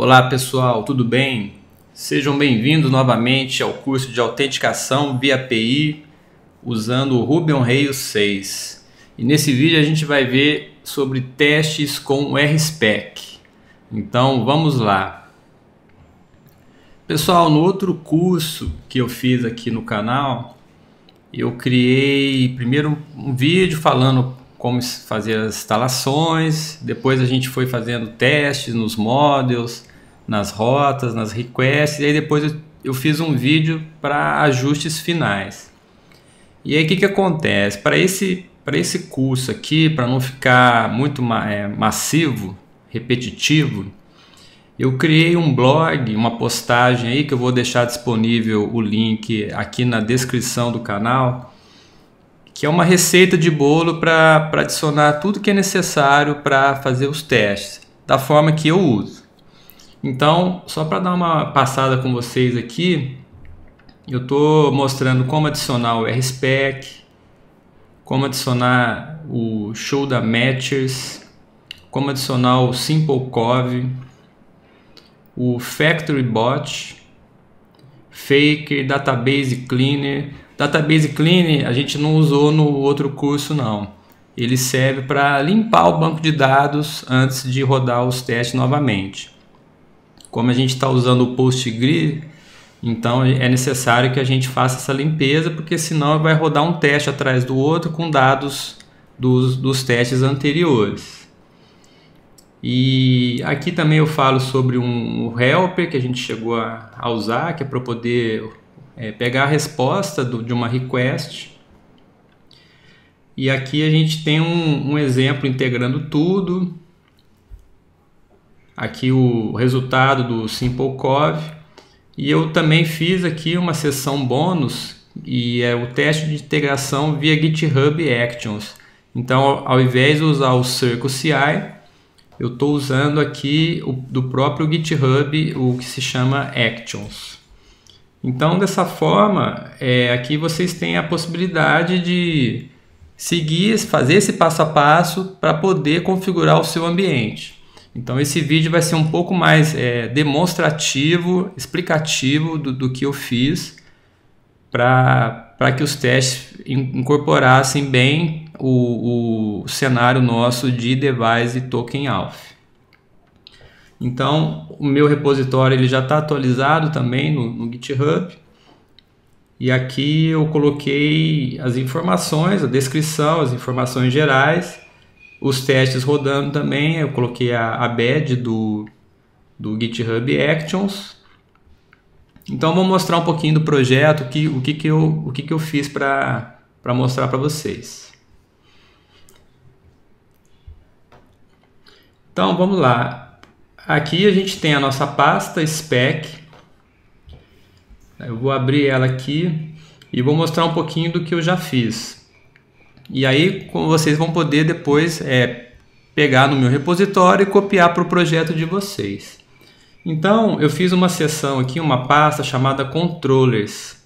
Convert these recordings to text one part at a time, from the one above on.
Olá pessoal, tudo bem? Sejam bem-vindos novamente ao curso de autenticação via API usando o Ruby on Rails 6. E nesse vídeo a gente vai ver sobre testes com RSpec. Então vamos lá. Pessoal, no outro curso que eu fiz aqui no canal, eu criei primeiro um vídeo falando como fazer as instalações, depois a gente foi fazendo testes nos models, nas rotas, nas requests, e aí depois eu, eu fiz um vídeo para ajustes finais. E aí o que, que acontece? Para esse, esse curso aqui, para não ficar muito é, massivo, repetitivo, eu criei um blog, uma postagem aí que eu vou deixar disponível o link aqui na descrição do canal, que é uma receita de bolo para adicionar tudo que é necessário para fazer os testes, da forma que eu uso. Então, só para dar uma passada com vocês aqui, eu estou mostrando como adicionar o RSpec, como adicionar o Show da Matchers, como adicionar o SimpleCov, o Factory Bot, Faker, Database Cleaner. Database Cleaner a gente não usou no outro curso não. Ele serve para limpar o banco de dados antes de rodar os testes novamente. Como a gente está usando o PostgreSQL, então é necessário que a gente faça essa limpeza, porque senão vai rodar um teste atrás do outro com dados dos, dos testes anteriores. E aqui também eu falo sobre um, um helper que a gente chegou a, a usar, que é para poder é, pegar a resposta do, de uma request. E aqui a gente tem um, um exemplo integrando tudo aqui o resultado do SimpleCov e eu também fiz aqui uma sessão bônus e é o teste de integração via GitHub Actions. Então, ao invés de usar o CircleCI, eu estou usando aqui o, do próprio GitHub o que se chama Actions. Então, dessa forma, é, aqui vocês têm a possibilidade de seguir, fazer esse passo a passo para poder configurar o seu ambiente. Então esse vídeo vai ser um pouco mais é, demonstrativo, explicativo do, do que eu fiz para que os testes incorporassem bem o, o cenário nosso de device token auth. Então o meu repositório ele já está atualizado também no, no GitHub. E aqui eu coloquei as informações, a descrição, as informações gerais os testes rodando também, eu coloquei a, a do, do GitHub Actions. Então vou mostrar um pouquinho do projeto, o que, o que, que, eu, o que, que eu fiz para mostrar para vocês. Então vamos lá. Aqui a gente tem a nossa pasta spec. Eu vou abrir ela aqui e vou mostrar um pouquinho do que eu já fiz. E aí vocês vão poder depois é, pegar no meu repositório e copiar para o projeto de vocês. Então eu fiz uma seção aqui, uma pasta chamada controllers.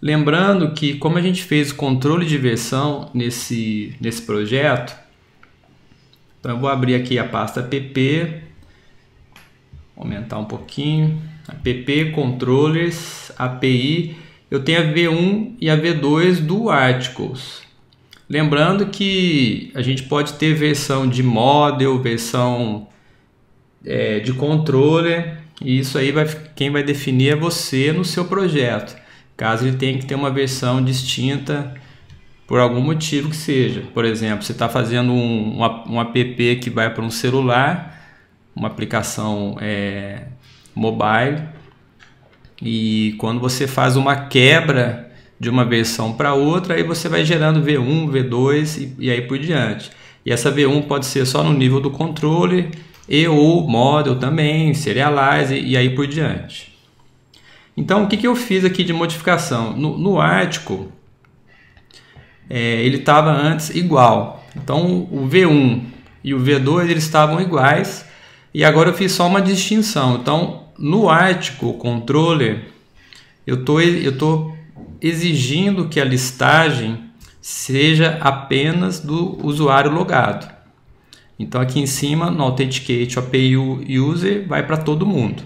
Lembrando que como a gente fez o controle de versão nesse, nesse projeto, então eu vou abrir aqui a pasta pp, aumentar um pouquinho, app controllers API, eu tenho a V1 e a V2 do Articles. Lembrando que a gente pode ter versão de model, versão é, de controller, e isso aí vai, quem vai definir é você no seu projeto. Caso ele tenha que ter uma versão distinta por algum motivo que seja. Por exemplo, você está fazendo um, um, um, app que vai para um celular, uma aplicação é, mobile, e quando você faz uma quebra de uma versão para outra, aí você vai gerando V1, V2 e, e, aí por diante. E essa V1 pode ser só no nível do controle e ou model também, serialize e aí por diante. Então, o que, que eu fiz aqui de modificação? No, no Article, é, ele estava antes igual. Então, o V1 e o V2 eles estavam iguais e agora eu fiz só uma distinção. Então, no Article Controller, eu tô, eu tô exigindo que a listagem seja apenas do usuário logado. Então aqui em cima, no Authenticate API User, vai para todo mundo.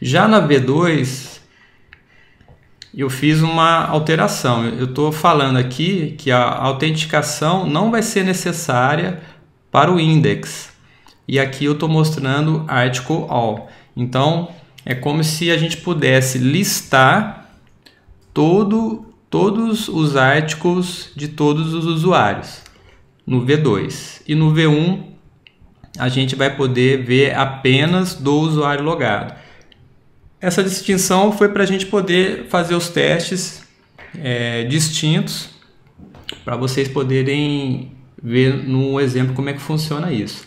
Já na V2, eu fiz uma alteração. Eu estou falando aqui que a autenticação não vai ser necessária para o index. E aqui eu estou mostrando Article All. Então, é como se a gente pudesse listar todo, todos os artigos de todos os usuários no V2. E no V1, a gente vai poder ver apenas do usuário logado. Essa distinção foi para a gente poder fazer os testes é, distintos para vocês poderem ver no exemplo como é que funciona isso.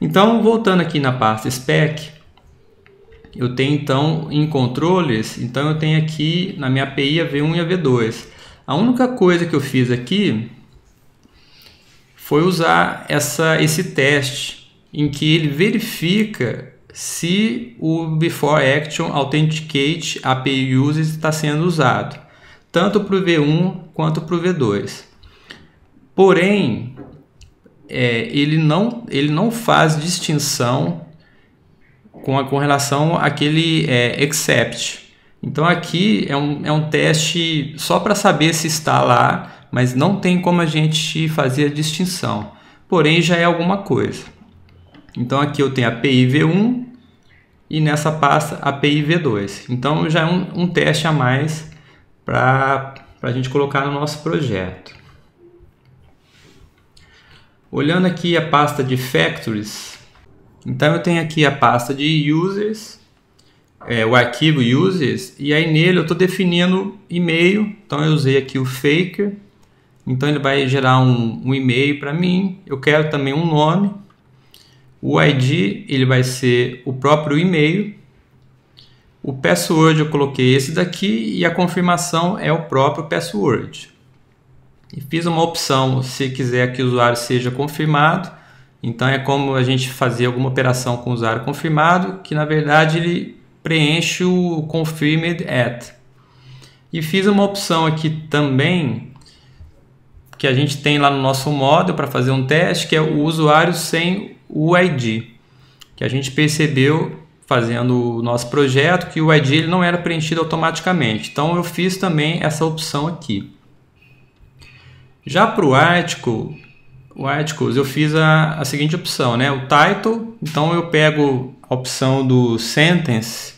Então, voltando aqui na pasta spec, eu tenho então em controles, então eu tenho aqui na minha API a V1 e a V2. A única coisa que eu fiz aqui foi usar essa, esse teste em que ele verifica se o Before Action Authenticate API Uses está sendo usado, tanto para o V1 quanto para o V2. Porém, é, ele, não, ele não faz distinção com, a, com relação àquele é, accept. Então aqui é um, é um teste só para saber se está lá, mas não tem como a gente fazer a distinção. Porém, já é alguma coisa. Então aqui eu tenho a API V1 e nessa pasta API V2. Então já é um, um teste a mais para a gente colocar no nosso projeto. Olhando aqui a pasta de Factories, então eu tenho aqui a pasta de Users, é, o arquivo Users, e aí nele eu estou definindo e-mail, então eu usei aqui o Faker, então ele vai gerar um, um e-mail para mim, eu quero também um nome, o ID ele vai ser o próprio e-mail. O password eu coloquei esse daqui e a confirmação é o próprio password. E fiz uma opção se quiser que o usuário seja confirmado. Então é como a gente fazer alguma operação com o usuário confirmado, que na verdade ele preenche o confirmed at. E fiz uma opção aqui também que a gente tem lá no nosso modo para fazer um teste, que é o usuário sem o ID, que a gente percebeu fazendo o nosso projeto que o ID ele não era preenchido automaticamente. Então eu fiz também essa opção aqui. Já para o article, o articles eu fiz a, a seguinte opção, né? O title, então eu pego a opção do sentence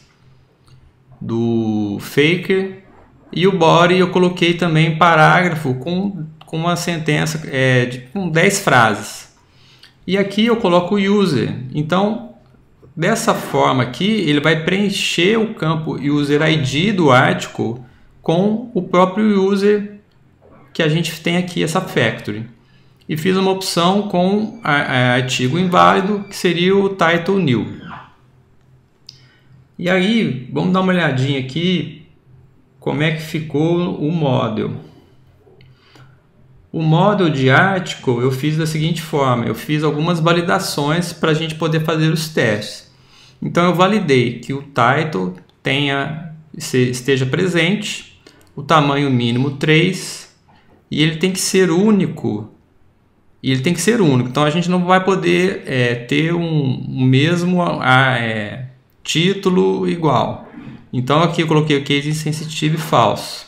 do faker e o body eu coloquei também parágrafo com, com uma sentença é, de, com 10 frases. E aqui eu coloco o user. Então, dessa forma aqui, ele vai preencher o campo user ID do article com o próprio user que a gente tem aqui, essa factory. E fiz uma opção com artigo inválido, que seria o title new. E aí, vamos dar uma olhadinha aqui como é que ficou o model. O módulo de Article eu fiz da seguinte forma: eu fiz algumas validações para a gente poder fazer os testes. Então eu validei que o title tenha esteja presente, o tamanho mínimo 3 e ele tem que ser único. E ele tem que ser único. Então a gente não vai poder é, ter um, mesmo a, é, título igual. Então aqui eu coloquei o case insensitive falso.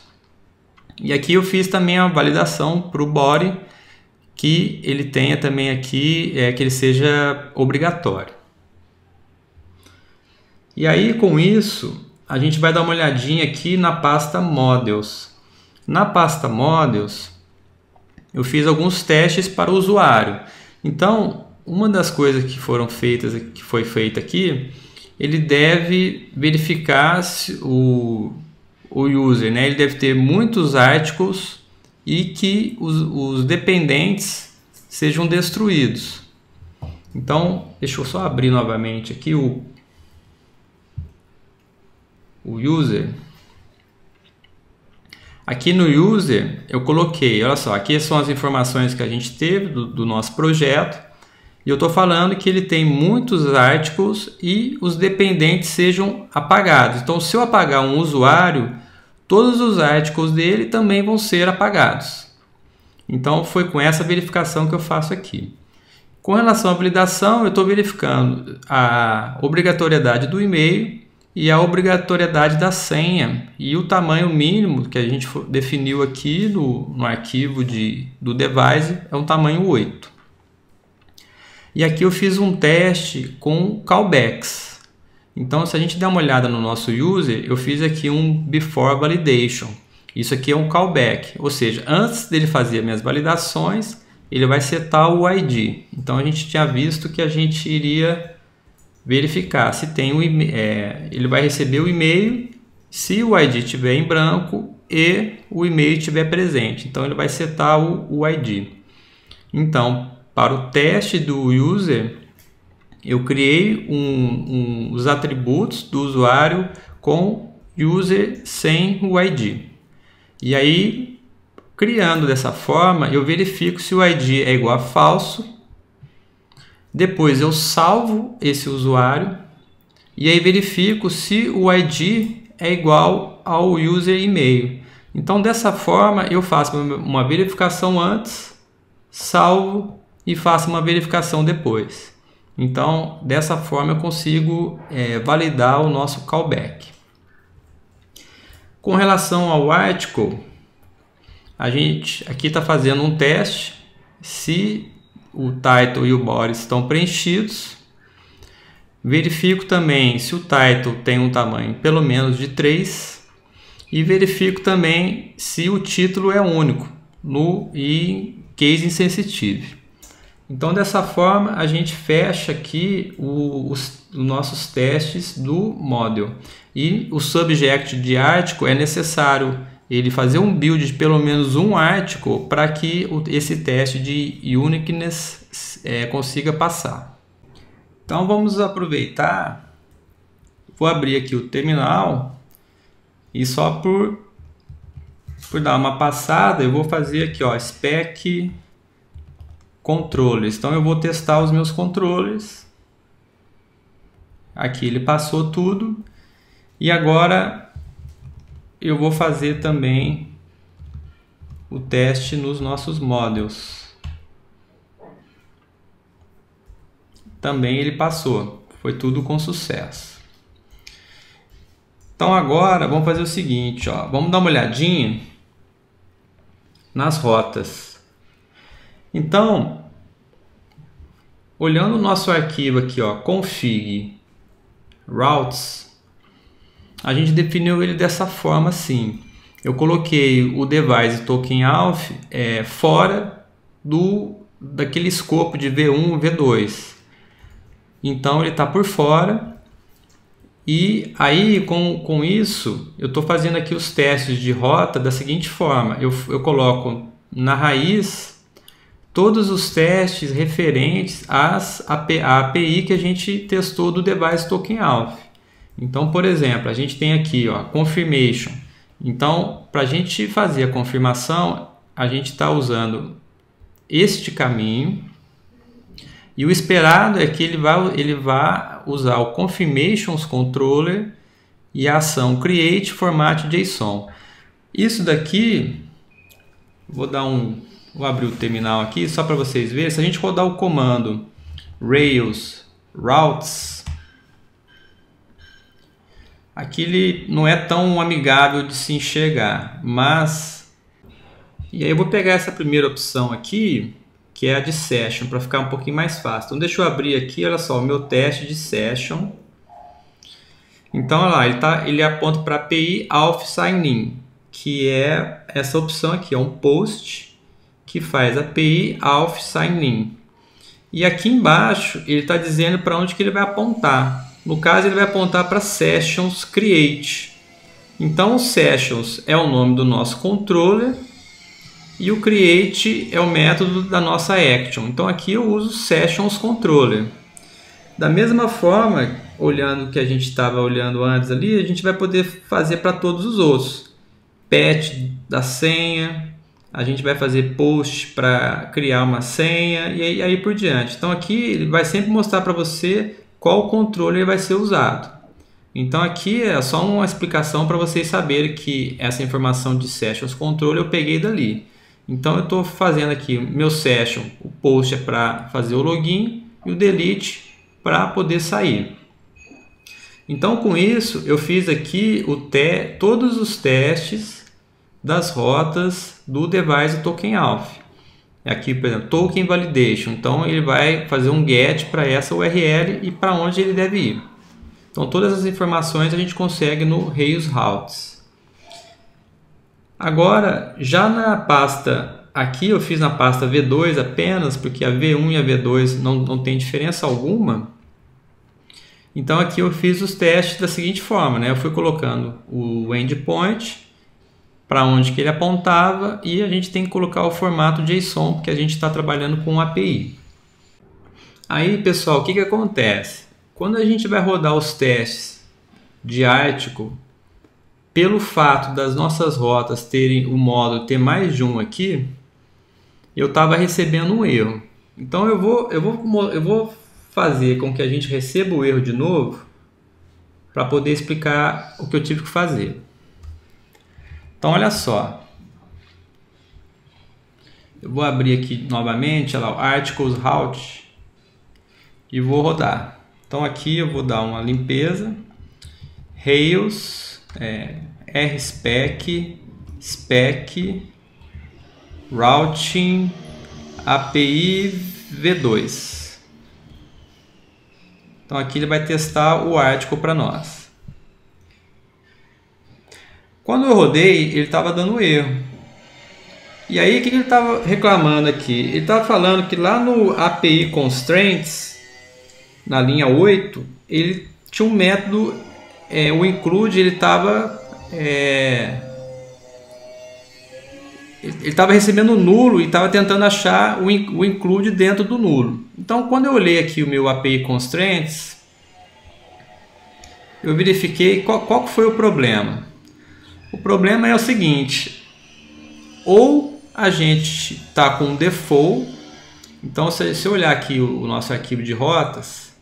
E aqui eu fiz também a validação para o body que ele tenha também aqui, é, que ele seja obrigatório. E aí com isso, a gente vai dar uma olhadinha aqui na pasta Models. Na pasta Models, eu fiz alguns testes para o usuário. Então, uma das coisas que foram feitas, que foi feita aqui, ele deve verificar se o o user, né? Ele deve ter muitos articles e que os, os dependentes sejam destruídos. Então, deixa eu só abrir novamente aqui o, o user. Aqui no user eu coloquei, olha só, aqui são as informações que a gente teve do, do nosso projeto. E eu estou falando que ele tem muitos articles e os dependentes sejam apagados. Então, se eu apagar um usuário, todos os articles dele também vão ser apagados. Então, foi com essa verificação que eu faço aqui. Com relação à validação, eu estou verificando a obrigatoriedade do e-mail e a obrigatoriedade da senha e o tamanho mínimo que a gente definiu aqui no, no arquivo de, do device é um tamanho 8. E aqui eu fiz um teste com callbacks. Então, se a gente der uma olhada no nosso user, eu fiz aqui um before validation. Isso aqui é um callback, ou seja, antes dele fazer minhas validações, ele vai setar o ID. Então, a gente tinha visto que a gente iria verificar se tem o é, ele vai receber o e-mail se o ID estiver em branco e o e-mail estiver presente. Então, ele vai setar o, o ID. Então, para o teste do user, eu criei um, um, os atributos do usuário com user sem o ID. E aí, criando dessa forma, eu verifico se o ID é igual a falso. Depois eu salvo esse usuário e aí verifico se o ID é igual ao user e-mail. Então, dessa forma, eu faço uma verificação antes, salvo e faço uma verificação depois. Então, dessa forma, eu consigo é, validar o nosso callback. Com relação ao article, a gente aqui está fazendo um teste se o title e o body estão preenchidos. Verifico também se o title tem um tamanho pelo menos de 3 e verifico também se o título é único no e case insensitive. Então, dessa forma, a gente fecha aqui o, os, os, nossos testes do model. E o subject de article é necessário ele fazer um build de pelo menos um article para que esse teste de uniqueness é, consiga passar. Então, vamos aproveitar. Vou abrir aqui o terminal e só por, por dar uma passada, eu vou fazer aqui, ó, spec controles. Então eu vou testar os meus controles. Aqui ele passou tudo. E agora eu vou fazer também o teste nos nossos models. Também ele passou. Foi tudo com sucesso. Então agora vamos fazer o seguinte, ó. Vamos dar uma olhadinha nas rotas. Então, olhando o nosso arquivo aqui, ó, config routes, a gente definiu ele dessa forma assim. Eu coloquei o device token auth é, fora do daquele escopo de V1, V2. Então ele está por fora. E aí com, com isso eu estou fazendo aqui os testes de rota da seguinte forma. Eu, eu coloco na raiz todos os testes referentes às, à API que a gente testou do device token auth. Então, por exemplo, a gente tem aqui ó, confirmation. Então, para a gente fazer a confirmação, a gente está usando este caminho. E o esperado é que ele vai, ele vai usar o confirmations controller e a ação create format JSON. Isso daqui, vou dar um Vou abrir o terminal aqui só para vocês verem. Se a gente rodar o comando Rails routes, aqui ele não é tão amigável de se enxergar, mas e aí eu vou pegar essa primeira opção aqui, que é a de session, para ficar um pouquinho mais fácil. Então deixa eu abrir aqui, olha só, o meu teste de session. Então, olha lá, ele, tá, ele aponta para API Auth Sign In, que é essa opção aqui, é um post que faz API Auth Sign In. E aqui embaixo ele está dizendo para onde que ele vai apontar. No caso ele vai apontar para Sessions Create. Então Sessions é o nome do nosso controller e o Create é o método da nossa action. Então aqui eu uso Sessions Controller. Da mesma forma, olhando o que a gente estava olhando antes ali, a gente vai poder fazer para todos os outros. Patch da senha, a gente vai fazer post para criar uma senha e aí, aí, por diante. Então aqui ele vai sempre mostrar para você qual controle vai ser usado. Então aqui é só uma explicação para vocês saberem que essa informação de Sessions Control eu peguei dali. Então eu estou fazendo aqui meu session, o post é para fazer o login e o delete para poder sair. Então com isso eu fiz aqui o te todos os testes das rotas do device token auth. Aqui, por exemplo, token validation. Então ele vai fazer um get para essa URL e para onde ele deve ir. Então todas as informações a gente consegue no Rails Routes. Agora, já na pasta, aqui eu fiz na pasta V2 apenas, porque a V1 e a V2 não, não tem diferença alguma. Então aqui eu fiz os testes da seguinte forma, né? Eu fui colocando o endpoint para onde que ele apontava e a gente tem que colocar o formato JSON, porque a gente está trabalhando com API. Aí, pessoal, o que, que acontece? Quando a gente vai rodar os testes de Article pelo fato das nossas rotas terem o modo ter mais de um aqui, eu estava recebendo um erro. Então eu vou, eu, vou, eu vou fazer com que a gente receba o erro de novo para poder explicar o que eu tive que fazer. Então olha só. Eu vou abrir aqui novamente lá, o Articles Route e vou rodar. Então aqui eu vou dar uma limpeza. Rails é, RSpec, spec, routing, API V2. Então aqui ele vai testar o article para nós. Quando eu rodei, ele estava dando erro. E aí o que ele estava reclamando aqui? Ele estava falando que lá no API Constraints, na linha 8, ele tinha um método é, o include ele estava é, ele estava recebendo nulo e estava tentando achar o, include dentro do nulo. Então, quando eu olhei aqui o meu API Constraints, eu verifiquei qual, qual foi o problema. O problema é o seguinte: ou a gente está com default, então se, se eu olhar aqui o, o nosso arquivo de rotas,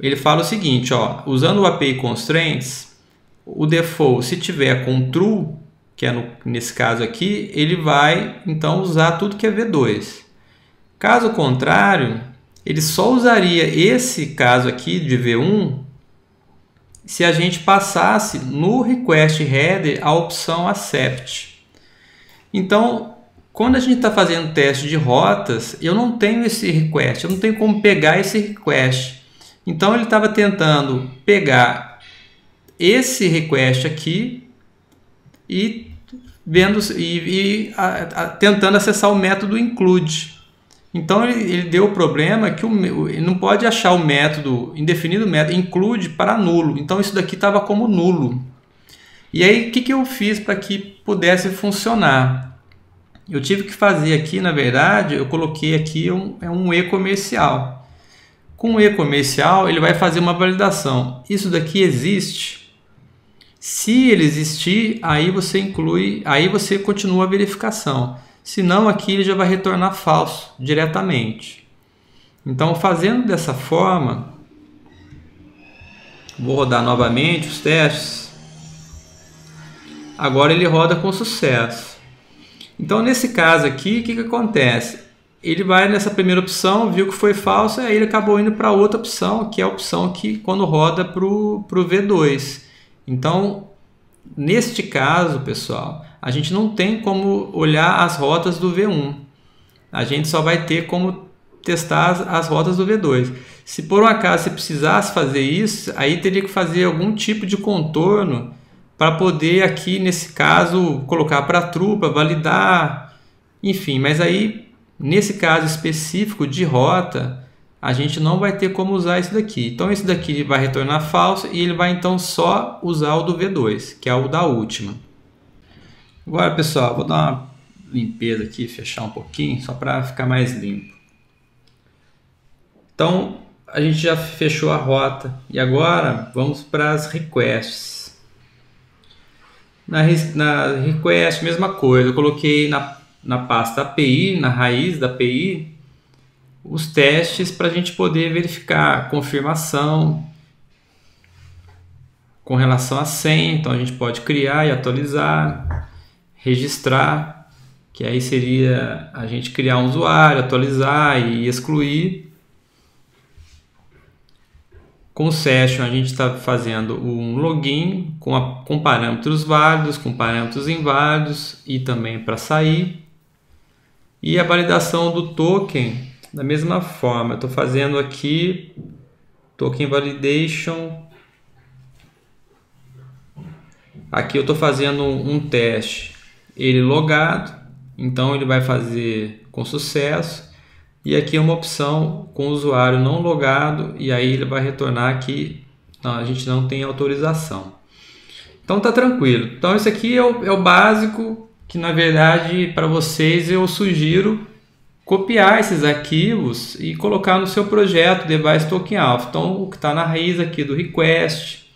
ele fala o seguinte, ó, usando o API Constraints, o default, se tiver com true, que é no, nesse caso aqui, ele vai então usar tudo que é V2. Caso contrário, ele só usaria esse caso aqui de V1 se a gente passasse no request header a opção accept. Então, quando a gente está fazendo teste de rotas, eu não tenho esse request, eu não tenho como pegar esse request. Então ele estava tentando pegar esse request aqui e vendo e, e a, a, tentando acessar o método include. Então ele, ele deu o problema que o, ele não pode achar o método indefinido método include para nulo. Então isso daqui estava como nulo. E aí o que, que eu fiz para que pudesse funcionar? Eu tive que fazer aqui, na verdade, eu coloquei aqui um, é um e comercial. Com o e-comercial, ele vai fazer uma validação. Isso daqui existe? Se ele existir, aí você inclui, aí você continua a verificação. Senão aqui ele já vai retornar falso diretamente. Então, fazendo dessa forma, vou rodar novamente os testes. Agora ele roda com sucesso. Então, nesse caso aqui, o que, que acontece? ele vai nessa primeira opção, viu que foi falso, aí ele acabou indo para outra opção, que é a opção que quando roda para o V2. Então, neste caso, pessoal, a gente não tem como olhar as rotas do V1. A gente só vai ter como testar as, as rotas do V2. Se por um acaso você precisasse fazer isso, aí teria que fazer algum tipo de contorno para poder aqui, nesse caso, colocar para true, para validar, enfim, mas aí Nesse caso específico de rota, a gente não vai ter como usar isso daqui. Então esse daqui vai retornar falso e ele vai então só usar o do V2, que é o da última. Agora pessoal, vou dar uma limpeza aqui, fechar um pouquinho, só para ficar mais limpo. Então a gente já fechou a rota e agora vamos para as requests. Na, na request, mesma coisa, eu coloquei na na pasta API, na raiz da API, os testes para a gente poder verificar a confirmação com relação à senha. Então a gente pode criar e atualizar, registrar. que aí seria a gente criar um usuário, atualizar e excluir. Com o Session a gente está fazendo um login com, a, com parâmetros válidos, com parâmetros inválidos e também para sair. E a validação do token da mesma forma. Estou fazendo aqui token validation. Aqui eu estou fazendo um teste, ele logado, então ele vai fazer com sucesso. E aqui é uma opção com usuário não logado e aí ele vai retornar que não, a gente não tem autorização. Então tá tranquilo. Então esse aqui é o, é o básico que na verdade para vocês eu sugiro copiar esses arquivos e colocar no seu projeto Device Token Alpha. Então o que está na raiz aqui do request,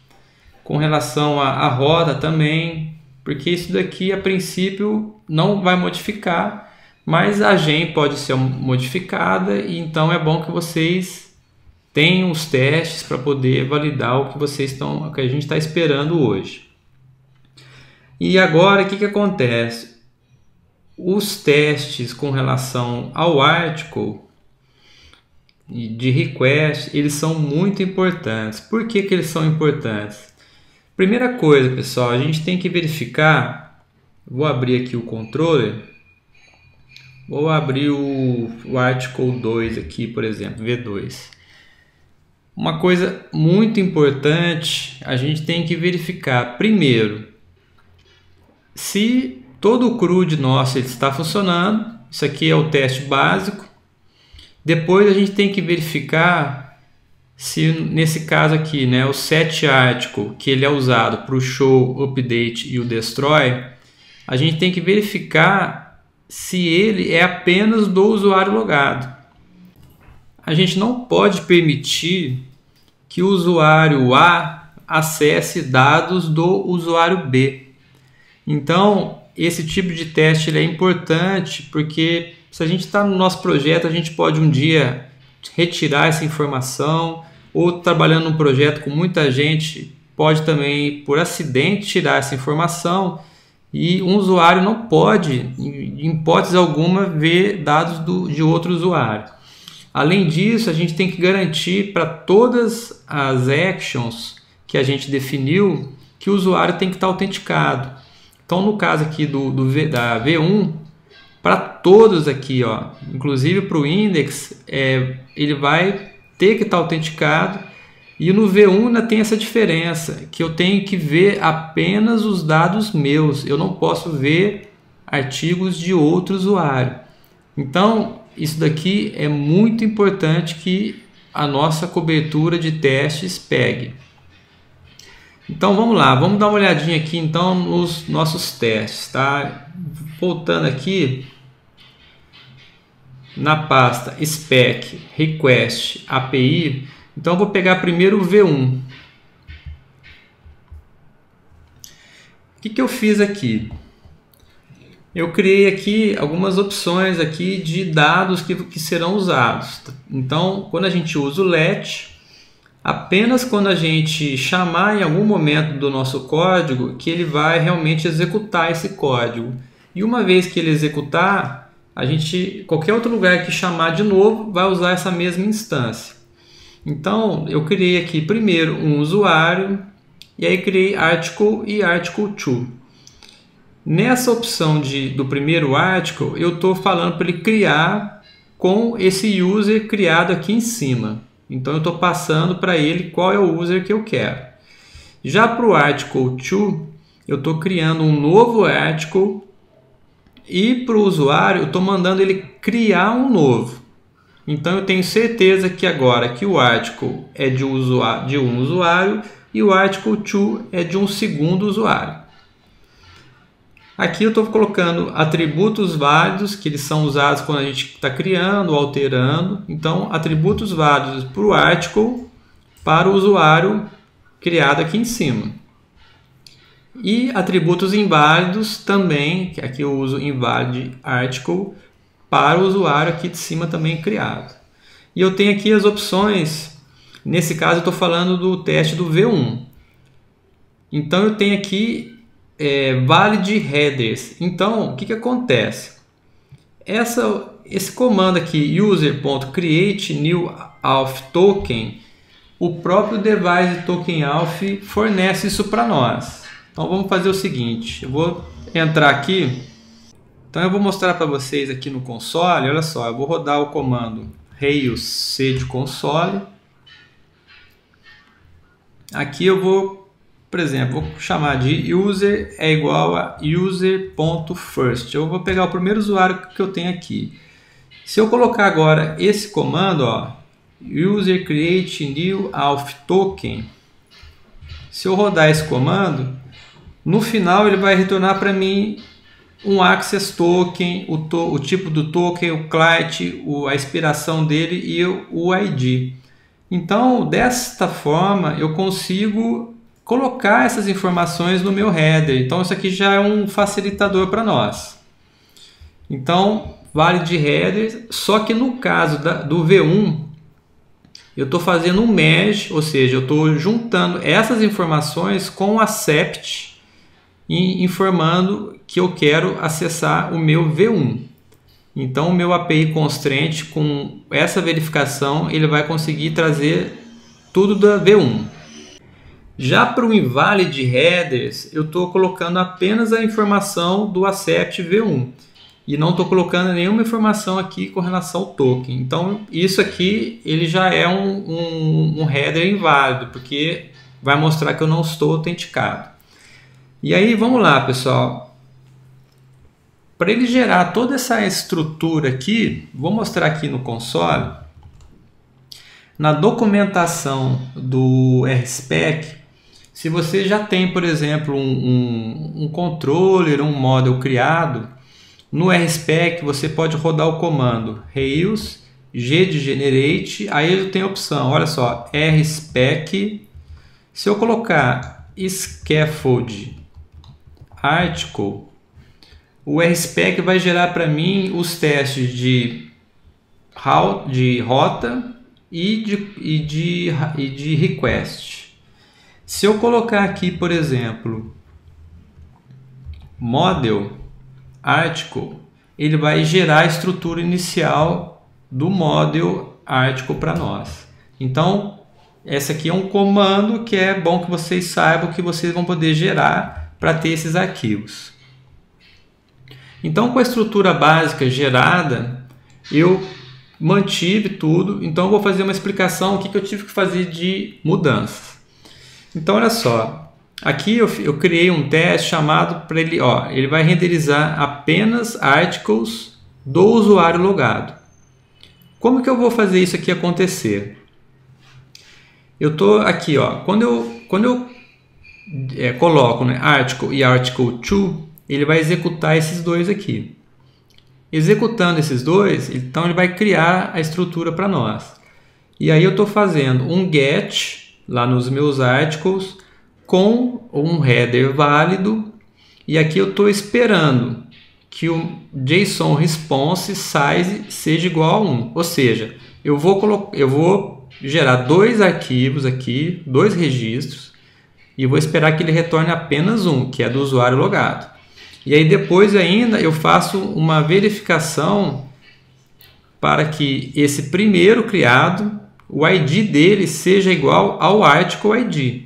com relação à, à roda também, porque isso daqui a princípio não vai modificar mas a gen pode ser modificada e então é bom que vocês tenham os testes para poder validar o que vocês estão, o que a gente está esperando hoje. E agora o que, que acontece? Os testes com relação ao article de request, eles são muito importantes. Por que, que eles são importantes? Primeira coisa, pessoal, a gente tem que verificar. Vou abrir aqui o controller Vou abrir o, o Article 2 aqui, por exemplo, V2. Uma coisa muito importante, a gente tem que verificar primeiro se todo o CRUD nosso está funcionando. Isso aqui é o teste básico. Depois a gente tem que verificar se nesse caso aqui, né, o set article, que ele é usado para o show, update e o destroy, a gente tem que verificar se ele é apenas do usuário logado. A gente não pode permitir que o usuário A acesse dados do usuário B. Então, esse tipo de teste é importante porque se a gente está no nosso projeto, a gente pode um dia retirar essa informação ou trabalhando num projeto com muita gente, pode também, por acidente, tirar essa informação e um usuário não pode, em hipótese alguma, ver dados do, de outro usuário. Além disso, a gente tem que garantir para todas as actions que a gente definiu que o usuário tem que estar autenticado. Então, no caso aqui do, do da V1, para todos aqui, ó, inclusive para o index, é, ele vai ter que estar autenticado e no V1 ainda tem essa diferença, que eu tenho que ver apenas os dados meus, eu não posso ver artigos de outro usuário. Então, isso daqui é muito importante que a nossa cobertura de testes pegue. Então vamos lá, vamos dar uma olhadinha aqui então nos nossos testes, tá? Voltando aqui na pasta spec request API, então eu vou pegar primeiro o V1. O que, que eu fiz aqui? Eu criei aqui algumas opções aqui de dados que, que serão usados. Então, quando a gente usa o let, apenas quando a gente chamar em algum momento do nosso código que ele vai realmente executar esse código. E uma vez que ele executar, a gente qualquer outro lugar que chamar de novo vai usar essa mesma instância. Então, eu criei aqui primeiro um usuário e aí criei article e article to. Nessa opção de, do primeiro article, eu estou falando para ele criar com esse user criado aqui em cima. Então, eu estou passando para ele qual é o user que eu quero. Já para o article to, eu estou criando um novo article e para o usuário, eu estou mandando ele criar um novo. Então eu tenho certeza que agora que o article é de, usuário, de um usuário e o article to é de um segundo usuário. Aqui eu estou colocando atributos válidos, que eles são usados quando a gente está criando alterando. Então, atributos válidos para o article, para o usuário criado aqui em cima. E atributos inválidos também, que aqui eu uso invalid article, para o usuário aqui de cima também criado. E eu tenho aqui as opções, nesse caso eu estou falando do teste do V1. Então eu tenho aqui é, valid headers. Então o que, que acontece? essa, esse comando aqui, user.create new auth token, o próprio device token auth fornece isso para nós. Então vamos fazer o seguinte, eu vou entrar aqui, então eu vou mostrar para vocês aqui no console, olha só, eu vou rodar o comando Rails C de console. Aqui eu vou, por exemplo, vou chamar de user é igual a user.first. Eu vou pegar o primeiro usuário que eu tenho aqui. Se eu colocar agora esse comando, ó, user create new auth token, se eu rodar esse comando, no final ele vai retornar para mim um access token, o, to, o, tipo do token, o client, o, a expiração dele e o, o ID. Então, desta forma, eu consigo colocar essas informações no meu header. Então, isso aqui já é um facilitador para nós. Então, vale de header, só que no caso da, do V1, eu estou fazendo um merge, ou seja, eu estou juntando essas informações com a sept e informando que eu quero acessar o meu V1. Então, o meu API constraint com essa verificação, ele vai conseguir trazer tudo da V1. Já para o invalid headers, eu estou colocando apenas a informação do accept V1 e não estou colocando nenhuma informação aqui com relação ao token. Então, isso aqui ele já é um, um, um header inválido, porque vai mostrar que eu não estou autenticado. E aí, vamos lá, pessoal. Para ele gerar toda essa estrutura aqui, vou mostrar aqui no console. Na documentação do RSpec, se você já tem, por exemplo, um, um, um controller, um model criado, no RSpec você pode rodar o comando Rails G de generate, aí ele tem a opção, olha só, RSpec. Se eu colocar scaffold article, o RSpec vai gerar para mim os testes de, de rota e de, e, de, e de request. Se eu colocar aqui, por exemplo, model article, ele vai gerar a estrutura inicial do model article para nós. Então, esse aqui é um comando que é bom que vocês saibam que vocês vão poder gerar para ter esses arquivos. Então, com a estrutura básica gerada, eu mantive tudo. Então, vou fazer uma explicação o que, que eu tive que fazer de mudanças. Então, olha só. Aqui eu, eu criei um teste chamado para ele, ó, ele vai renderizar apenas articles do usuário logado. Como que eu vou fazer isso aqui acontecer? Eu tô aqui, ó, quando eu quando eu é, coloco né, article e article to, ele vai executar esses dois aqui. Executando esses dois, então ele vai criar a estrutura para nós. E aí eu estou fazendo um get lá nos meus articles com um header válido e aqui eu estou esperando que o JSON response size seja igual a 1. Ou seja, eu vou, eu vou gerar dois arquivos aqui, dois registros, e vou esperar que ele retorne apenas um, que é do usuário logado. E aí depois ainda eu faço uma verificação para que esse primeiro criado, o ID dele seja igual ao article ID.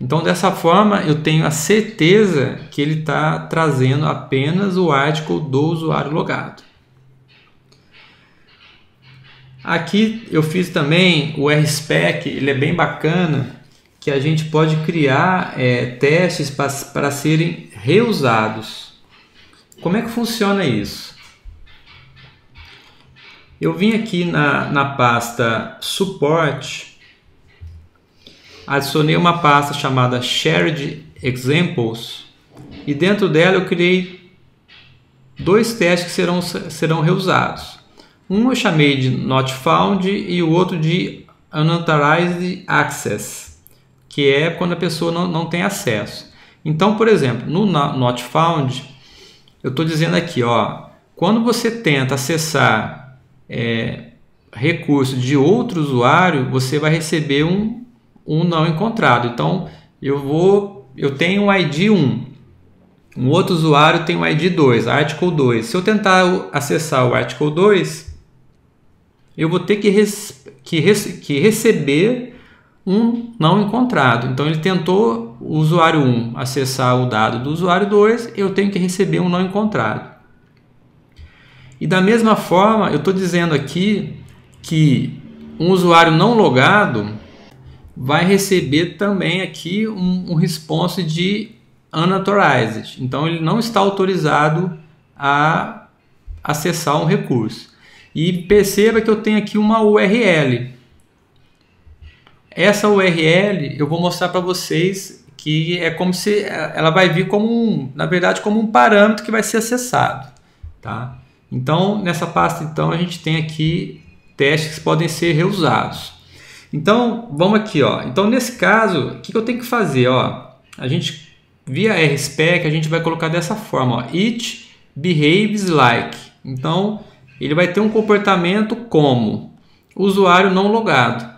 Então dessa forma eu tenho a certeza que ele está trazendo apenas o article do usuário logado. Aqui eu fiz também o RSpec, ele é bem bacana que a gente pode criar é, testes para serem reusados. Como é que funciona isso? Eu vim aqui na, na pasta suporte, adicionei uma pasta chamada Shared Examples e dentro dela eu criei dois testes que serão, serão reusados. Um eu chamei de Not Found e o outro de Unauthorized Access que é quando a pessoa não, não tem acesso. Então, por exemplo, no Not Found, eu estou dizendo aqui, ó, quando você tenta acessar é, de outro usuário, você vai receber um, um não encontrado. Então, eu vou, eu tenho um ID 1. um outro usuário tem o ID 2, Article 2. Se eu tentar acessar o Article 2, eu vou ter que, que, que receber um não encontrado. Então ele tentou o usuário 1 acessar o dado do usuário 2, eu tenho que receber um não encontrado. E da mesma forma, eu estou dizendo aqui que um usuário não logado vai receber também aqui um, um response de unauthorized. Então ele não está autorizado a acessar um recurso. E perceba que eu tenho aqui uma URL. Essa URL eu vou mostrar para vocês que é como se ela vai vir como um, na verdade, como um parâmetro que vai ser acessado, tá? Então, nessa pasta então a gente tem aqui testes que podem ser reusados. Então, vamos aqui, ó. Então, nesse caso, o que, que eu tenho que fazer, ó? A gente Via RSpec a gente vai colocar dessa forma, ó, it behaves like. Então, ele vai ter um comportamento como usuário não logado.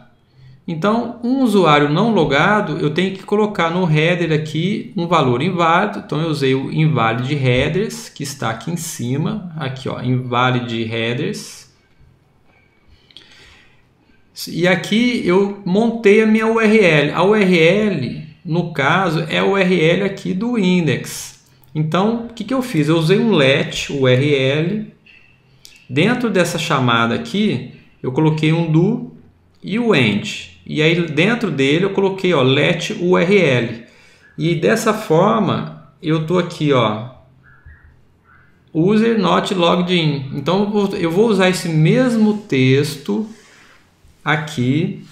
Então, um usuário não logado, eu tenho que colocar no header aqui um valor inválido. Então, eu usei o invalid headers, que está aqui em cima. Aqui, ó, invalid headers. E aqui eu montei a minha URL. A URL no caso, é o URL aqui do index. Então, o que, que eu fiz? Eu usei um let URL. Dentro dessa chamada aqui, eu coloquei um do e o end. E aí, dentro dele, eu coloquei ó, let URL. E dessa forma, eu estou aqui, ó, user not logged in. Então, eu vou usar esse mesmo texto aqui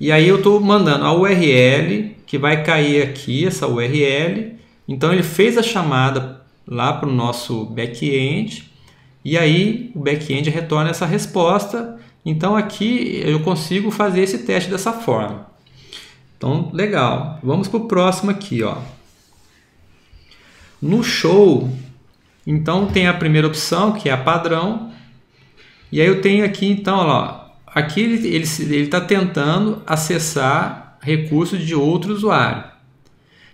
e aí eu estou mandando a URL que vai cair aqui, essa URL. Então ele fez a chamada lá para o nosso back-end e aí o back-end retorna essa resposta. Então aqui eu consigo fazer esse teste dessa forma. Então legal. Vamos para o próximo aqui, ó. No show, então tem a primeira opção que é a padrão. E aí eu tenho aqui então, ó, aqui ele está tentando acessar recursos de outro usuário.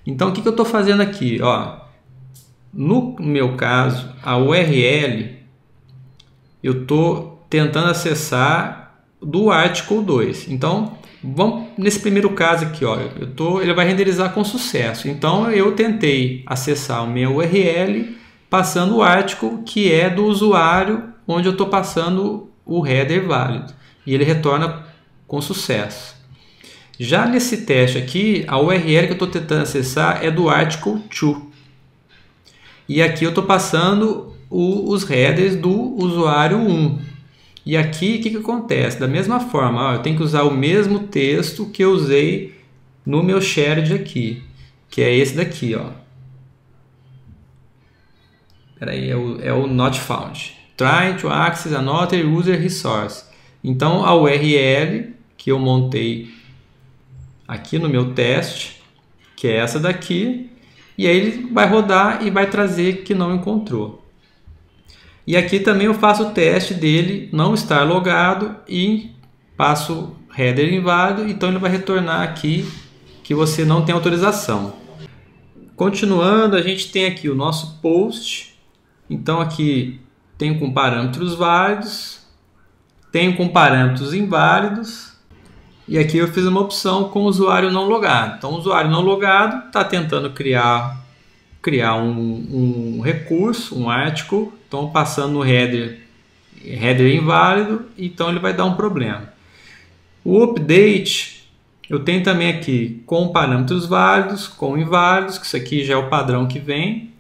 Então, o que, que eu estou fazendo aqui? Ó, no meu caso, a URL, eu estou tentando acessar do Article 2. Então, vamos nesse primeiro caso aqui, ó, eu tô, ele vai renderizar com sucesso. Então, eu tentei acessar o meu URL passando o article que é do usuário onde eu estou passando o header válido e ele retorna com sucesso. Já nesse teste aqui, a URL que eu estou tentando acessar é do article 2. E aqui eu estou passando o, os headers do usuário 1. E aqui o que, que acontece? Da mesma forma, ó, eu tenho que usar o mesmo texto que eu usei no meu shared aqui, que é esse daqui. Ó. Peraí, é o, é o not found. Trying to access another user resource. Então a URL que eu montei aqui no meu teste, que é essa daqui, e aí ele vai rodar e vai trazer que não encontrou. E aqui também eu faço o teste dele não estar logado e passo header inválido, então ele vai retornar aqui que você não tem autorização. Continuando, a gente tem aqui o nosso post. Então aqui tem com parâmetros válidos, tenho com parâmetros inválidos e aqui eu fiz uma opção com usuário não logado. Então, o usuário não logado está tentando criar, criar um, um, recurso, um article, então passando no header, header inválido, então ele vai dar um problema. O update, eu tenho também aqui com parâmetros válidos, com inválidos, que isso aqui já é o padrão que vem.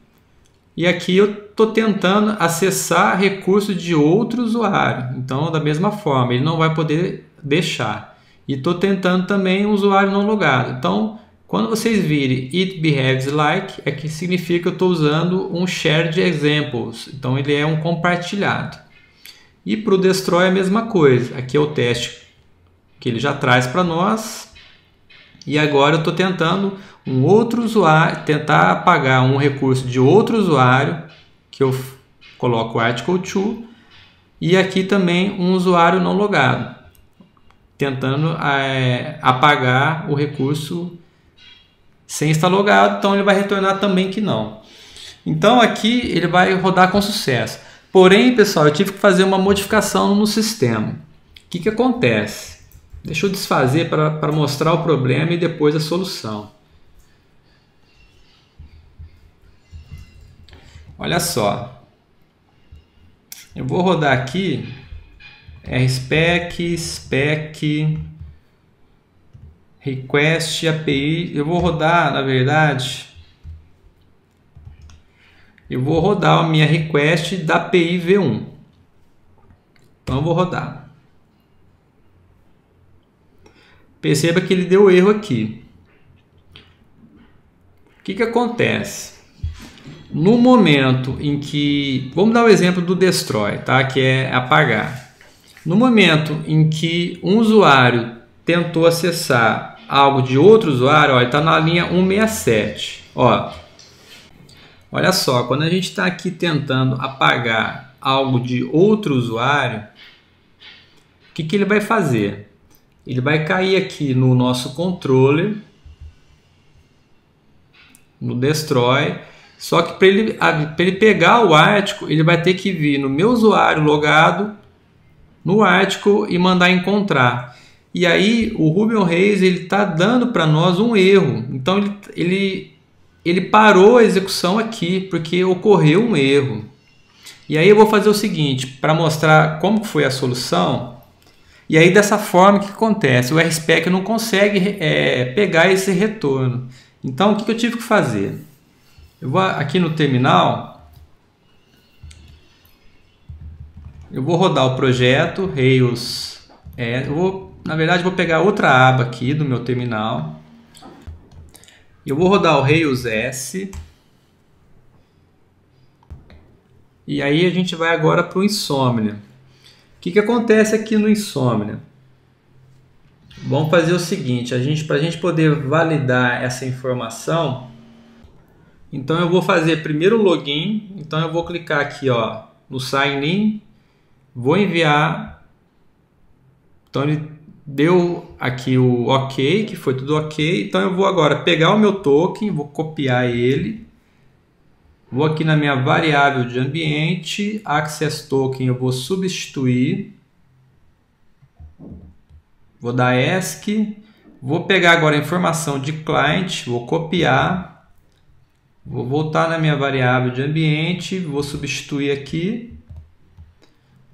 E aqui eu estou tentando acessar recursos de outro usuário. Então, da mesma forma, ele não vai poder deixar. E estou tentando também um usuário não logado. Então, quando vocês virem it behaves like, é que significa que eu estou usando um shared examples. Então, ele é um compartilhado. E para o destroy é a mesma coisa. Aqui é o teste que ele já traz para nós. E agora eu estou tentando um outro usuário, tentar apagar um recurso de outro usuário, que eu coloco article to, e aqui também um usuário não logado, tentando é, apagar o recurso sem estar logado, então ele vai retornar também que não. Então aqui ele vai rodar com sucesso. Porém, pessoal, eu tive que fazer uma modificação no sistema. O que, que acontece? Deixa eu desfazer para mostrar o problema e depois a solução. Olha só. Eu vou rodar aqui RSpec, spec, request API. Eu vou rodar, na verdade, eu vou rodar a minha request da API V1. Então eu vou rodar. Perceba que ele deu erro aqui. O que, que acontece? No momento em que, vamos dar o exemplo do destroy, tá? Que é apagar. No momento em que um usuário tentou acessar algo de outro usuário, está na linha 167. Ó, olha só, quando a gente está aqui tentando apagar algo de outro usuário, o que, que ele vai fazer? Ele vai cair aqui no nosso controller, no destroy, só que para ele, ele pegar o article, ele vai ter que vir no meu usuário logado, no article e mandar encontrar. E aí o Ruben Reis ele está dando para nós um erro. Então ele, ele, ele parou a execução aqui porque ocorreu um erro. E aí eu vou fazer o seguinte para mostrar como foi a solução. E aí dessa forma que acontece, o RSpec não consegue é, pegar esse retorno. Então o que, que eu tive que fazer? Eu vou aqui no terminal, eu vou rodar o projeto Rails. É, eu vou na verdade, vou pegar outra aba aqui do meu terminal. Eu vou rodar o Rails S. E aí a gente vai agora para o Insomnia. O que, que acontece aqui no Insomnia? Vamos fazer o seguinte, a gente, para a gente poder validar essa informação, então eu vou fazer primeiro o login, então eu vou clicar aqui ó, no Sign In, vou enviar, então ele deu aqui o OK, que foi tudo OK. Então eu vou agora pegar o meu token, vou copiar ele. Vou aqui na minha variável de ambiente, access token eu vou substituir. Vou dar ESC. Vou pegar agora a informação de client, vou copiar. Vou voltar na minha variável de ambiente, vou substituir aqui.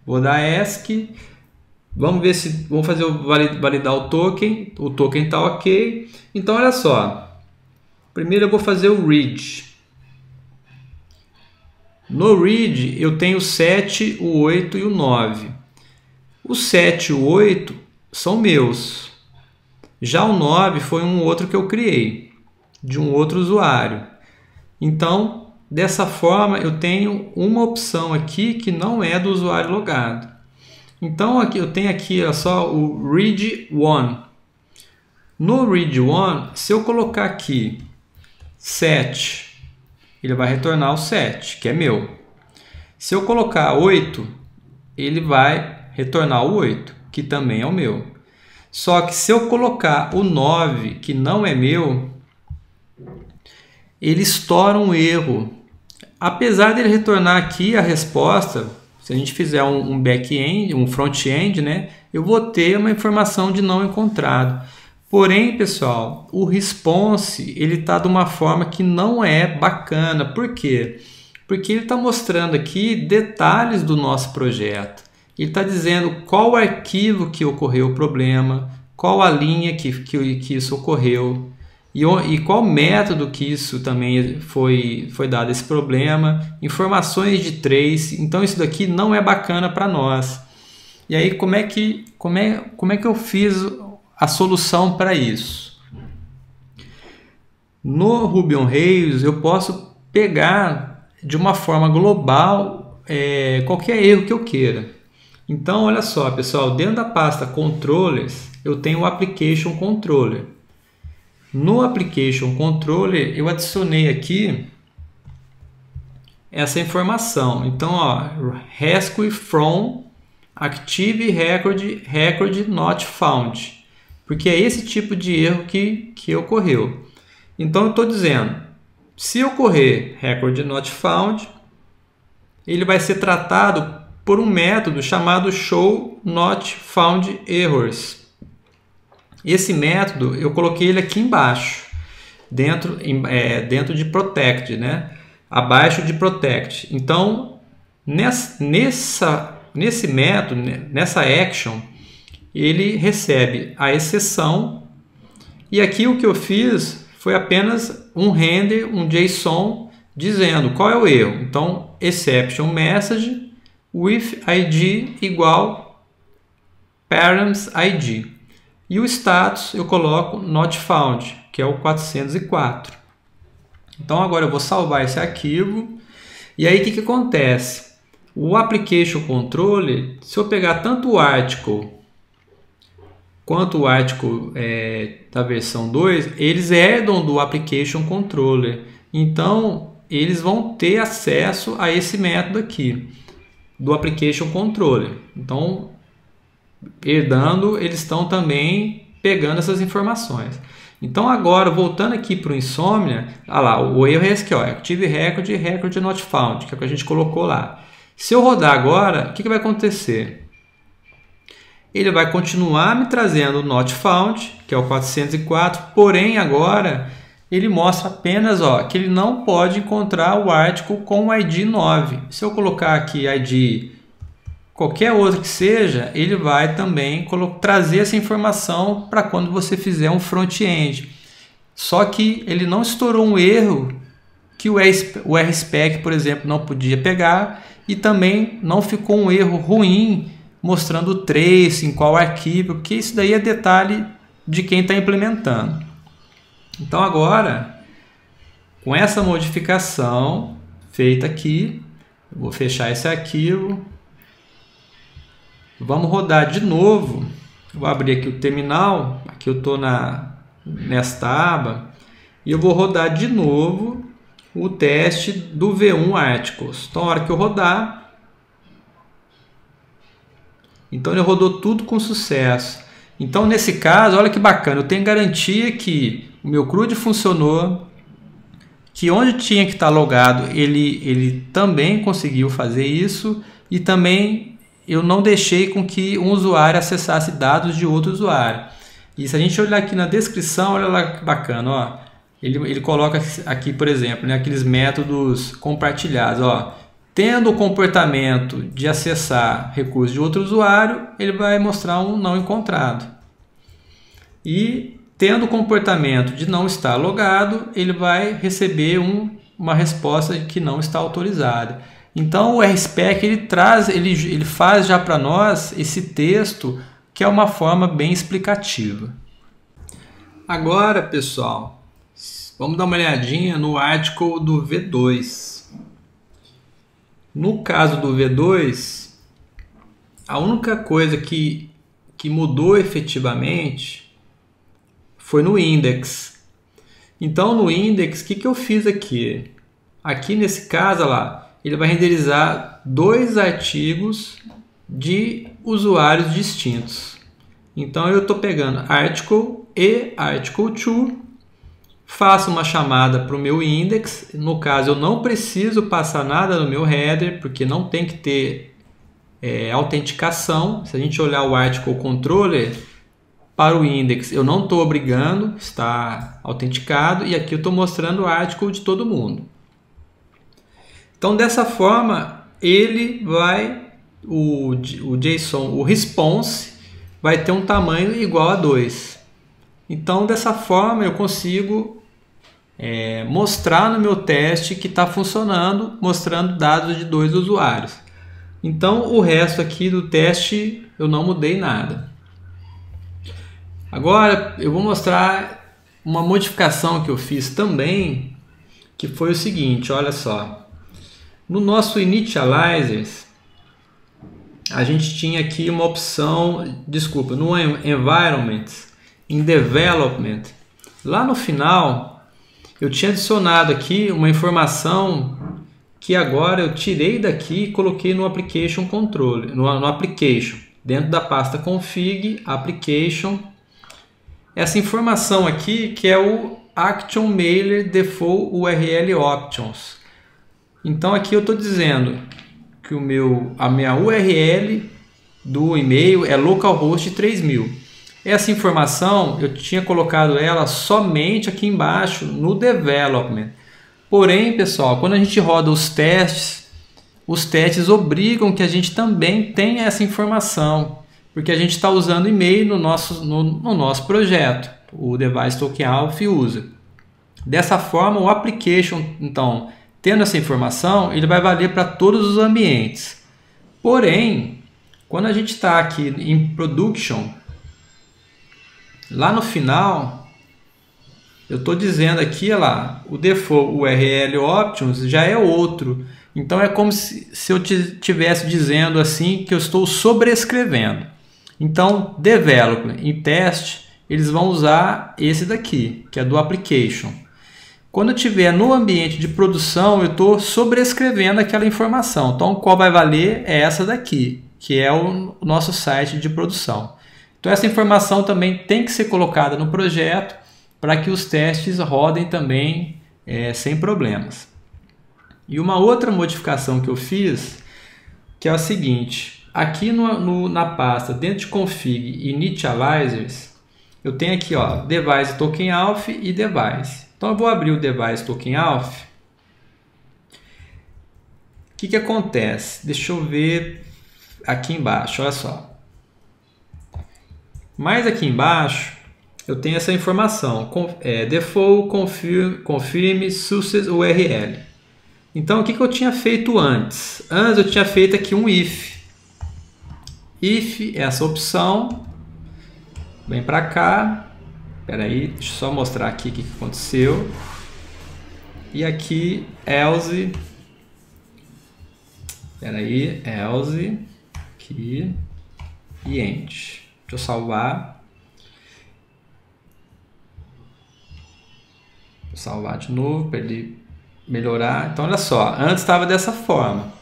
Vou dar ESC Vamos ver se vamos fazer validar o token. O token está ok. Então olha só. Primeiro eu vou fazer o read. No read eu tenho o 7, o 8 e o 9. O 7 e o 8 são meus. Já o 9 foi um outro que eu criei, de um outro usuário. Então, dessa forma, eu tenho uma opção aqui que não é do usuário logado. Então aqui eu tenho aqui ó, só o read one. No read one, se eu colocar aqui 7, ele vai retornar o 7, que é meu. Se eu colocar 8, ele vai retornar o 8, que também é o meu. Só que se eu colocar o 9, que não é meu, ele estoura um erro. Apesar dele retornar aqui a resposta, se a gente fizer um, um back-end, um front-end, né, eu vou ter uma informação de não encontrado. Porém, pessoal, o response ele está de uma forma que não é bacana. Por quê? Porque ele está mostrando aqui detalhes do nosso projeto. Ele está dizendo qual arquivo que ocorreu o problema, qual a linha que, que, que isso ocorreu, e, e qual método que isso também foi, foi dado esse problema, informações de trace, então isso daqui não é bacana para nós. E aí como é que como é, como é que eu fiz a solução para isso? No Ruby on Rails eu posso pegar de uma forma global é, qualquer erro que eu queira. Então olha só pessoal, dentro da pasta controllers eu tenho o application controller. No Application Controller, eu adicionei aqui essa informação. Então, ó, rescue from active record, record not found. Porque é esse tipo de erro que, que ocorreu. Então eu estou dizendo, se ocorrer record not found, ele vai ser tratado por um método chamado show not found errors. Esse método eu coloquei ele aqui embaixo, dentro, é, dentro de protect, né? abaixo de protect. Então, nessa, nesse método, nessa action, ele recebe a exceção e aqui o que eu fiz foi apenas um render, um JSON dizendo qual é o erro. Então, exception message with ID igual parents ID. E o status eu coloco not found, que é o 404. Então agora eu vou salvar esse arquivo. E aí o que, que acontece? O application controller, se eu pegar tanto o article quanto o article é, da versão 2, eles herdam do Application Controller. Então, eles vão ter acesso a esse método aqui, do Application Controller. Então, herdando, eles estão também pegando essas informações. Então, agora, voltando aqui para o Insomnia, olha lá, o erro é esse aqui, ó, Active Record e Record Not Found, que é o que a gente colocou lá. Se eu rodar agora, o que, que vai acontecer? ele vai continuar me trazendo o not found, que é o 404, porém agora ele mostra apenas ó, que ele não pode encontrar o article com o ID 9. Se eu colocar aqui ID qualquer outro que seja, ele vai também trazer essa informação para quando você fizer um front-end. Só que ele não estourou um erro que o RSpec, por exemplo, não podia pegar e também não ficou um erro ruim mostrando o trace, em qual arquivo, porque isso daí é detalhe de quem está implementando. Então agora, com essa modificação feita aqui, vou fechar esse arquivo, vamos rodar de novo, vou abrir aqui o terminal, aqui eu estou nesta aba, e eu vou rodar de novo o teste do V1 Articles. Então, hora que eu rodar, então ele rodou tudo com sucesso. Então nesse caso, olha que bacana, eu tenho garantia que o meu CRUD funcionou, que onde tinha que estar logado ele, ele também conseguiu fazer isso e também eu não deixei com que um usuário acessasse dados de outro usuário. E se a gente olhar aqui na descrição, olha lá que bacana, ó. Ele, ele coloca aqui, por exemplo, né, aqueles métodos compartilhados. Ó. Tendo o comportamento de acessar recursos de outro usuário, ele vai mostrar um não encontrado. E tendo o comportamento de não estar logado, ele vai receber um, uma resposta de que não está autorizada. Então o RSpec ele traz, ele, ele faz já para nós esse texto que é uma forma bem explicativa. Agora, pessoal, vamos dar uma olhadinha no article do V2. No caso do V2, a única coisa que, que mudou efetivamente foi no index. Então, no index, o que, que eu fiz aqui? Aqui nesse caso, lá, ele vai renderizar dois artigos de usuários distintos. Então, eu estou pegando article e article2 faço uma chamada para o meu index. No caso, eu não preciso passar nada no meu header, porque não tem que ter é, autenticação. Se a gente olhar o article controller para o index, eu não estou obrigando, está autenticado, e aqui eu estou mostrando o article de todo mundo. Então, dessa forma, ele vai, o, o JSON, o response, vai ter um tamanho igual a 2. Então, dessa forma, eu consigo é, mostrar no meu teste que está funcionando, mostrando dados de dois usuários. Então o resto aqui do teste eu não mudei nada. Agora eu vou mostrar uma modificação que eu fiz também, que foi o seguinte, olha só. No nosso initializers, a gente tinha aqui uma opção, desculpa, no environment, em development, lá no final eu tinha adicionado aqui uma informação que agora eu tirei daqui e coloquei no application controle, no, no application, dentro da pasta config application. Essa informação aqui que é o Action Mailer Default URL Options. Então aqui eu estou dizendo que o meu, a minha URL do e-mail é localhost 3000. Essa informação eu tinha colocado ela somente aqui embaixo no development. Porém, pessoal, quando a gente roda os testes, os testes obrigam que a gente também tenha essa informação, porque a gente está usando e-mail no nosso, no, no, nosso projeto, o Device Token Alpha usa. Dessa forma, o application, então, tendo essa informação, ele vai valer para todos os ambientes. Porém, quando a gente está aqui em production, lá no final, eu estou dizendo aqui, lá, o default URL options já é outro. Então é como se, se eu estivesse dizendo assim que eu estou sobrescrevendo. Então, development e teste, eles vão usar esse daqui, que é do application. Quando eu estiver no ambiente de produção, eu estou sobrescrevendo aquela informação. Então, qual vai valer é essa daqui, que é o nosso site de produção. Então, essa informação também tem que ser colocada no projeto para que os testes rodem também é, sem problemas. E uma outra modificação que eu fiz, que é o seguinte, aqui no, no, na pasta dentro de config initializers, eu tenho aqui ó, device token alph e device. Então eu vou abrir o device token alph. O que, que acontece? Deixa eu ver aqui embaixo, olha só. Mais aqui embaixo, eu tenho essa informação, é, default confirm, confirm success URL. Então, o que, que eu tinha feito antes? Antes eu tinha feito aqui um if. If, essa opção, vem para cá, espera aí, deixa eu só mostrar aqui o que, aconteceu. E aqui, else, espera aí, else, aqui, e end. Deixa eu salvar. Vou salvar de novo para ele melhorar. Então, olha só, antes estava dessa forma.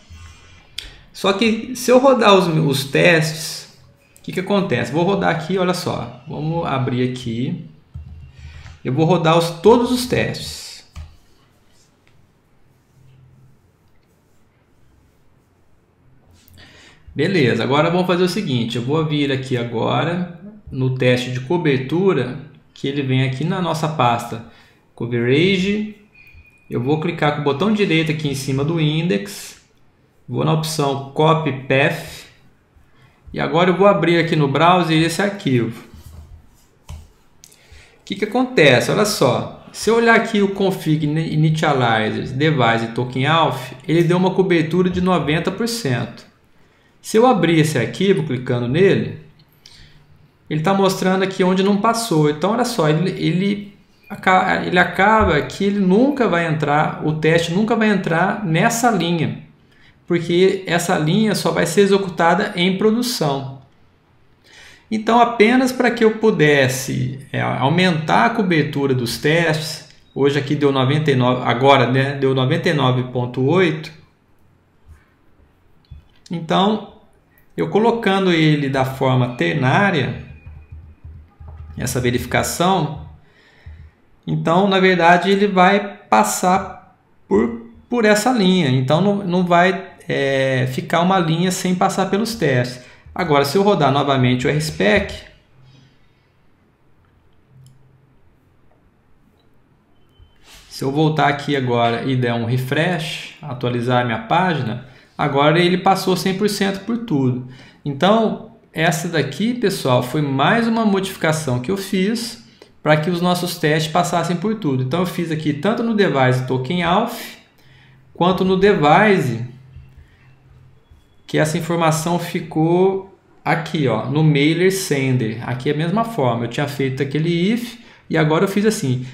Só que se eu rodar os, os testes, o que, que acontece? Vou rodar aqui, olha só. Vamos abrir aqui. Eu vou rodar os, todos os testes. Beleza, agora vamos fazer o seguinte. Eu vou vir aqui agora no teste de cobertura, que ele vem aqui na nossa pasta Coverage. Eu vou clicar com o botão direito aqui em cima do index. Vou na opção Copy Path. E agora eu vou abrir aqui no browser esse arquivo. Que, que acontece? Olha só. Se eu olhar aqui o config initializers device token alpha, ele deu uma cobertura de 90%. Se eu abrir esse arquivo clicando nele, ele está mostrando aqui onde não passou. Então, olha só, ele, ele ele acaba que ele nunca vai entrar, o teste nunca vai entrar nessa linha, porque essa linha só vai ser executada em produção. Então, apenas para que eu pudesse é, aumentar a cobertura dos testes, hoje aqui deu 99, agora né, deu 99.8. Então, eu colocando ele da forma ternária, essa verificação, então, na verdade, ele vai passar por, por essa linha. Então, não, não vai é, ficar uma linha sem passar pelos testes. Agora, se eu rodar novamente o RSpec, se eu voltar aqui agora e der um refresh, atualizar a minha página, agora ele passou 100% por tudo. Então, essa daqui, pessoal, foi mais uma modificação que eu fiz para que os nossos testes passassem por tudo. Então eu fiz aqui tanto no device token alpha quanto no device que essa informação ficou aqui, ó, no mailer sender. Aqui é a mesma forma. Eu tinha feito aquele if e agora eu fiz assim.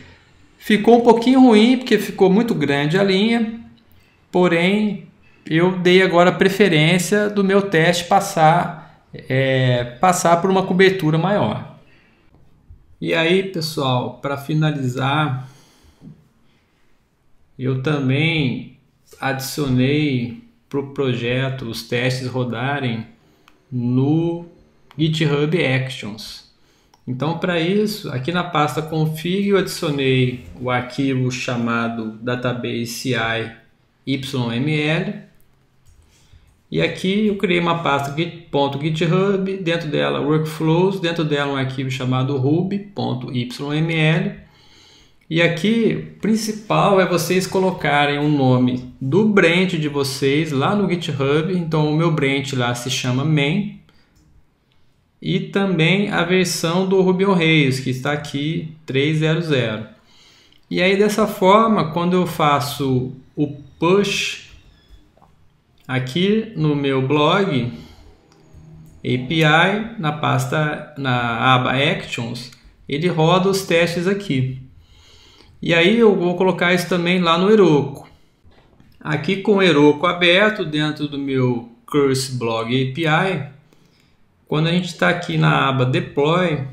Ficou um pouquinho ruim porque ficou muito grande a linha, porém eu dei agora preferência do meu teste passar é, passar por uma cobertura maior. E aí, pessoal, para finalizar, eu também adicionei para o projeto os testes rodarem no GitHub Actions. Então, para isso, aqui na pasta config eu adicionei o arquivo chamado database yml e aqui eu criei uma pasta .github, dentro dela workflows, dentro dela um arquivo chamado ruby.yml e aqui, principal é vocês colocarem o nome do branch de vocês lá no GitHub. Então, o meu branch lá se chama main. E também a versão do Ruby on Rails, que está aqui 3.0.0. E aí, dessa forma, quando eu faço o push aqui no meu blog, API, na pasta, na aba Actions, ele roda os testes aqui. E aí eu vou colocar isso também lá no Heroku. Aqui com o Heroku aberto dentro do meu Curse Blog API, quando a gente está aqui na aba Deploy,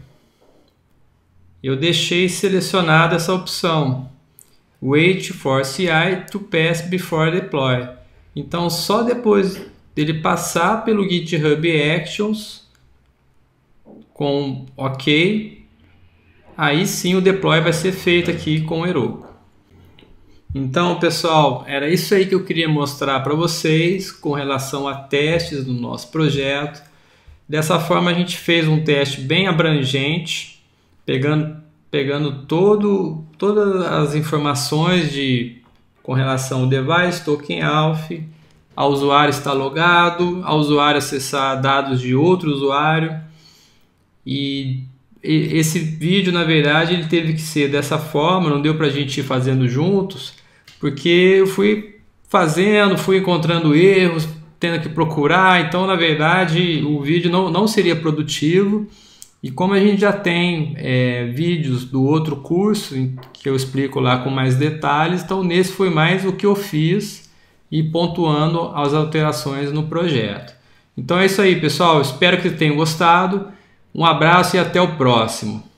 eu deixei selecionada essa opção Wait for CI to pass before deploy. Então só depois dele passar pelo GitHub Actions com OK, aí sim o deploy vai ser feito aqui com o Heroku. Então, pessoal, era isso aí que eu queria mostrar para vocês com relação a testes do nosso projeto. Dessa forma, a gente fez um teste bem abrangente, pegando, pegando todo, todas as informações de, com relação ao device, token alpha, ao usuário estar logado, ao usuário acessar dados de outro usuário e esse vídeo, na verdade, ele teve que ser dessa forma, não deu para a gente ir fazendo juntos, porque eu fui fazendo, fui encontrando erros, tendo que procurar, então, na verdade, o vídeo não, não seria produtivo. E como a gente já tem é, vídeos do outro curso, que eu explico lá com mais detalhes, então nesse foi mais o que eu fiz e pontuando as alterações no projeto. Então é isso aí, pessoal. Espero que tenham gostado. Um abraço e até o próximo.